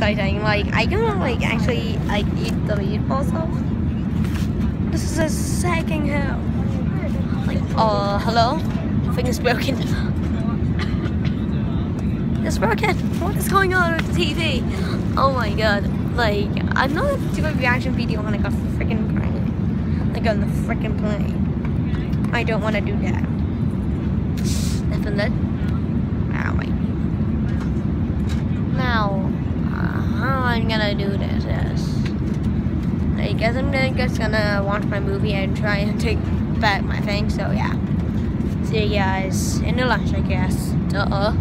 exciting. Like, I gonna like actually like eat the meatball stuff. This is a second hell. Like, uh, hello? I think it's broken. it's broken. What is going on with the TV? Oh my god. Like, I'm not gonna do a reaction video on like a freaking plane. Like on the freaking plane. I don't want to do that. Nothing that. I'm do this is. I guess I'm just gonna watch my movie and try and take back my thing, so yeah. See you guys in the lunch, I guess. Duh.